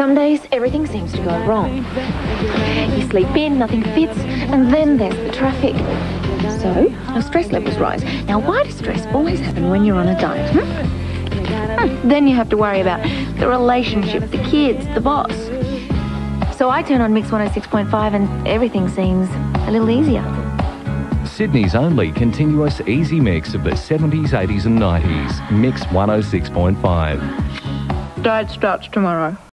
Some days everything seems to go wrong. You sleep in, nothing fits, and then there's the traffic. So, your stress levels rise. Now, why does stress always happen when you're on a diet? Hmm? hmm then you have to worry about the relationship, the kids, the boss. So I turn on Mix 106.5 and everything seems a little easier. Sydney's only continuous easy mix of the 70s, 80s, and 90s. Mix 106.5. Diet starts tomorrow.